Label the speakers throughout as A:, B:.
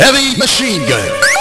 A: Heavy Machine Gun.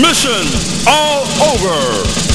A: Mission all over.